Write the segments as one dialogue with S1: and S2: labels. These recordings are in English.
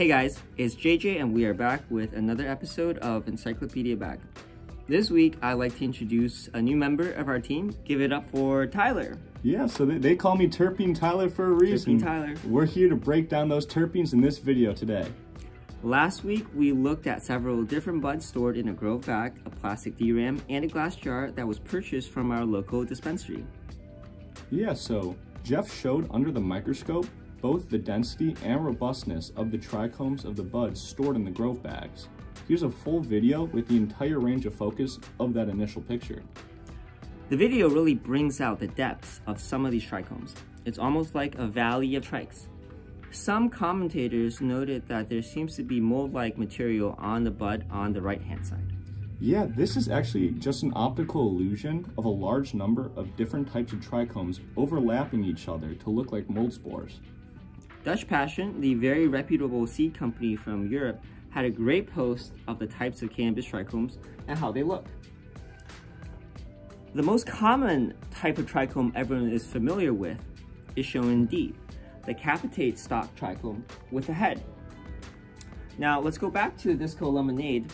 S1: Hey guys, it's JJ and we are back with another episode of Encyclopedia Bag. This week, I'd like to introduce a new member of our team. Give it up for Tyler.
S2: Yeah, so they, they call me Terpene Tyler for a reason.
S1: Terpene Tyler.
S2: We're here to break down those terpenes in this video today.
S1: Last week, we looked at several different buds stored in a Grove bag, a plastic DRAM, and a glass jar that was purchased from our local dispensary.
S2: Yeah, so Jeff showed under the microscope both the density and robustness of the trichomes of the buds stored in the Grove bags. Here's a full video with the entire range of focus of that initial picture.
S1: The video really brings out the depths of some of these trichomes. It's almost like a valley of trikes. Some commentators noted that there seems to be mold-like material on the bud on the right-hand side.
S2: Yeah, this is actually just an optical illusion of a large number of different types of trichomes overlapping each other to look like mold spores.
S1: Dutch Passion, the very reputable seed company from Europe, had a great post of the types of cannabis trichomes and how they look. The most common type of trichome everyone is familiar with is shown in D, the capitate stalk trichome with a head. Now let's go back to the disco lemonade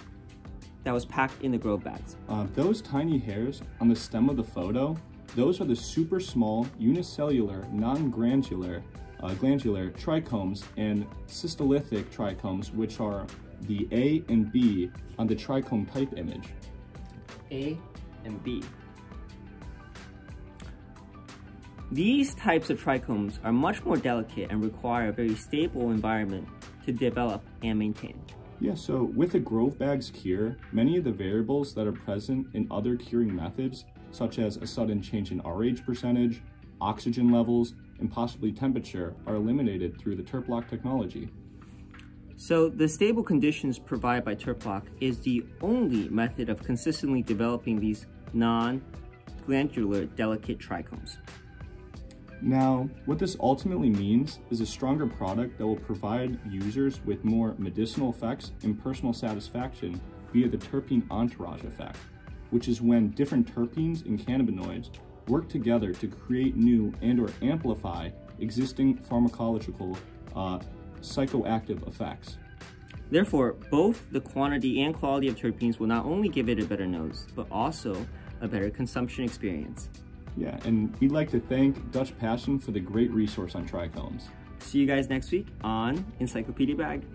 S1: that was packed in the grow bags.
S2: Uh, those tiny hairs on the stem of the photo, those are the super small unicellular non-glandular uh, glandular trichomes and cystolithic trichomes, which are the A and B on the trichome type image.
S1: A and B. These types of trichomes are much more delicate and require a very stable environment to develop and maintain.
S2: Yeah, so with a Grove Bags cure, many of the variables that are present in other curing methods, such as a sudden change in RH percentage, oxygen levels, and possibly temperature are eliminated through the TerpLoc technology.
S1: So the stable conditions provided by TerpLoc is the only method of consistently developing these non-glandular delicate trichomes.
S2: Now, what this ultimately means is a stronger product that will provide users with more medicinal effects and personal satisfaction via the terpene entourage effect, which is when different terpenes and cannabinoids work together to create new and or amplify existing pharmacological uh, psychoactive effects.
S1: Therefore, both the quantity and quality of terpenes will not only give it a better nose, but also a better consumption experience.
S2: Yeah, and we'd like to thank Dutch Passion for the great resource on trichomes.
S1: See you guys next week on Encyclopedia Bag.